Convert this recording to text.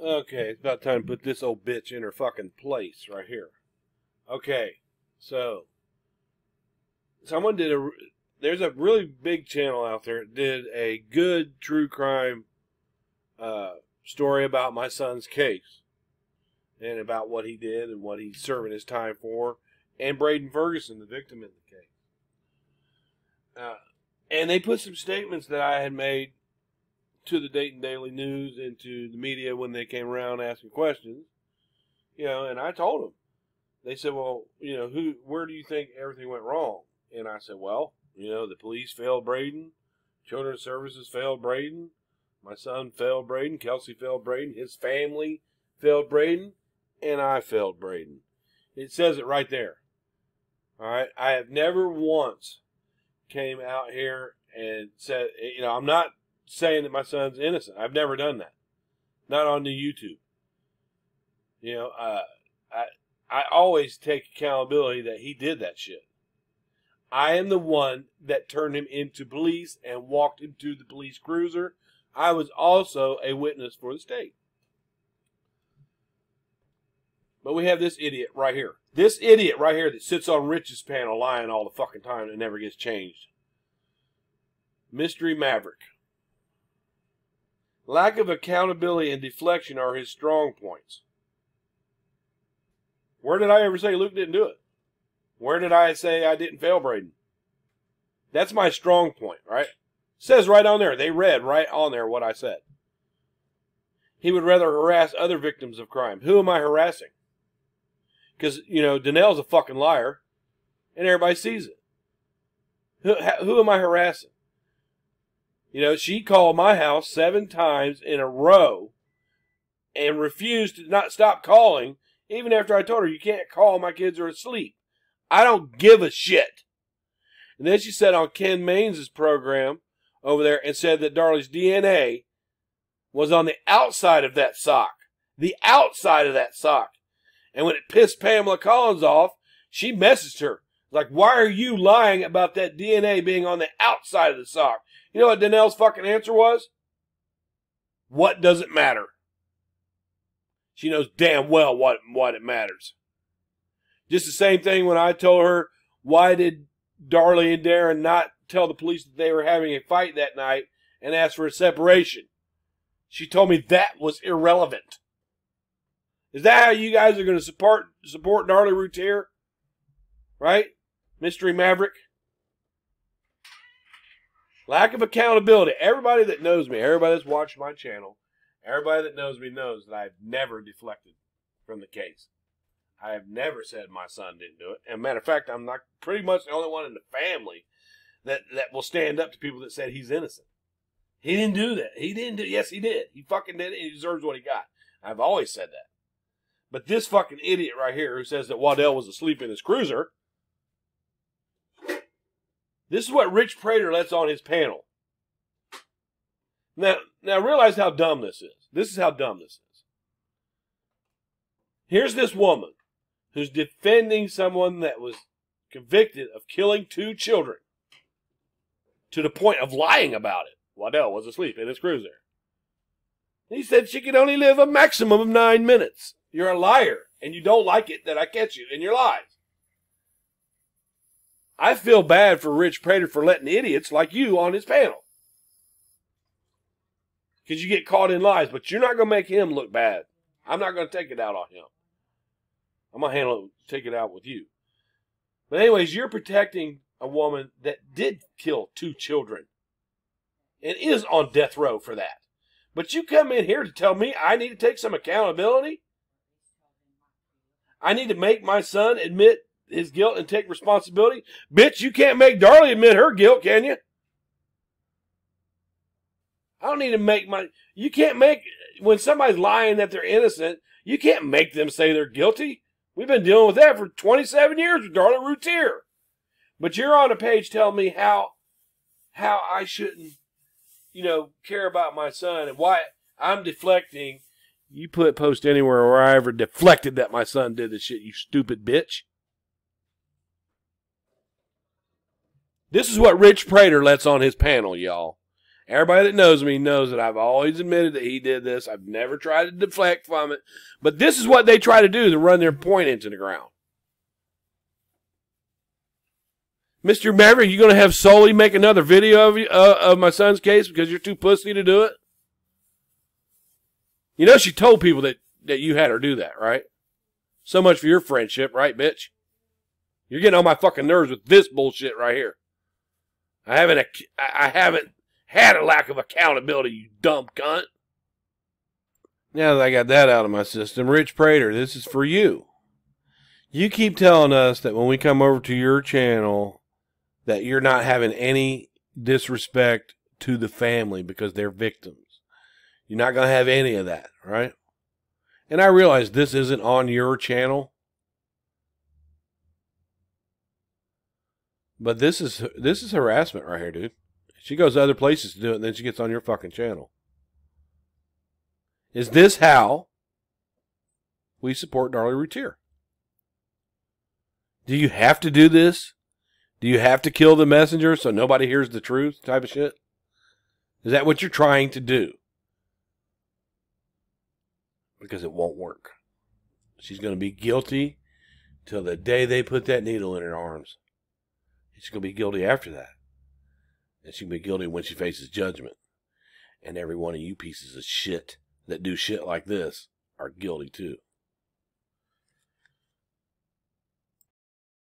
Okay, it's about time to put this old bitch in her fucking place right here. Okay, so someone did a. There's a really big channel out there that did a good true crime uh, story about my son's case and about what he did and what he's serving his time for, and Braden Ferguson, the victim in the case. Uh, and they put some statements that I had made to the Dayton Daily News and to the media when they came around asking questions. You know, and I told them. They said, "Well, you know, who? Where do you think everything went wrong?" And I said, "Well, you know, the police failed Braden, Children's Services failed Braden, my son failed Braden, Kelsey failed Braden, his family failed Braden, and I failed Braden. It says it right there. All right, I have never once came out here and said, you know, I'm not saying that my son's innocent. I've never done that. Not on the YouTube. You know, uh, I I always take accountability that he did that shit. I am the one that turned him into police and walked into the police cruiser. I was also a witness for the state. But we have this idiot right here. This idiot right here that sits on Rich's panel lying all the fucking time and never gets changed. Mystery Maverick. Lack of accountability and deflection are his strong points. Where did I ever say Luke didn't do it? Where did I say I didn't fail Braden? That's my strong point, right? says right on there. They read right on there what I said. He would rather harass other victims of crime. Who am I harassing? Because, you know, Danelle's a fucking liar, and everybody sees it. Who, who am I harassing? You know, she called my house seven times in a row and refused to not stop calling, even after I told her, you can't call, my kids are asleep. I don't give a shit. And then she said on Ken Mains' program over there and said that Darlie's DNA was on the outside of that sock. The outside of that sock. And when it pissed Pamela Collins off, she messaged her. Like, why are you lying about that DNA being on the outside of the sock? You know what Danelle's fucking answer was? What does it matter? She knows damn well what, what it matters. Just the same thing when I told her, why did Darlie and Darin not tell the police that they were having a fight that night and ask for a separation? She told me that was irrelevant. Is that how you guys are going to support support Darlie Routier? Right? Mystery Maverick? Lack of accountability. Everybody that knows me, everybody that's watched my channel, everybody that knows me knows that I've never deflected from the case. I have never said my son didn't do it. And matter of fact, I'm not pretty much the only one in the family that, that will stand up to people that said he's innocent. He didn't do that. He didn't do Yes, he did. He fucking did it. He deserves what he got. I've always said that. But this fucking idiot right here who says that Waddell was asleep in his cruiser, this is what Rich Prater lets on his panel. Now, now realize how dumb this is. This is how dumb this is. Here's this woman who's defending someone that was convicted of killing two children to the point of lying about it. Waddell was asleep in his cruiser. He said she could only live a maximum of nine minutes. You're a liar, and you don't like it that I catch you in your lies. I feel bad for Rich Prater for letting idiots like you on his panel. Because you get caught in lies, but you're not going to make him look bad. I'm not going to take it out on him. I'm going to handle it, take it out with you. But, anyways, you're protecting a woman that did kill two children and is on death row for that. But you come in here to tell me I need to take some accountability? I need to make my son admit his guilt and take responsibility? Bitch, you can't make Darlie admit her guilt, can you? I don't need to make my. You can't make. When somebody's lying that they're innocent, you can't make them say they're guilty. We've been dealing with that for 27 years with Darlie Routier. But you're on a page telling me how how I shouldn't, you know, care about my son and why I'm deflecting. You put post anywhere where I ever deflected that my son did this shit, you stupid bitch. This is what Rich Prater lets on his panel, y'all. Everybody that knows me knows that I've always admitted that he did this. I've never tried to deflect from it. But this is what they try to do to run their point into the ground. Mr. Maverick, you going to have Sully make another video of, you, uh, of my son's case because you're too pussy to do it? You know she told people that, that you had her do that, right? So much for your friendship, right, bitch? You're getting on my fucking nerves with this bullshit right here. I haven't, I haven't had a lack of accountability, you dumb cunt. Now that I got that out of my system, Rich Prater, this is for you. You keep telling us that when we come over to your channel, that you're not having any disrespect to the family because they're victims. You're not going to have any of that, right? And I realize this isn't on your channel. But this is this is harassment right here, dude. She goes to other places to do it, and then she gets on your fucking channel. Is this how we support Darlie Routier? Do you have to do this? Do you have to kill the messenger so nobody hears the truth type of shit? Is that what you're trying to do? Because it won't work. She's going to be guilty till the day they put that needle in her arms. She's going to be guilty after that. And she'll be guilty when she faces judgment. And every one of you pieces of shit that do shit like this are guilty too.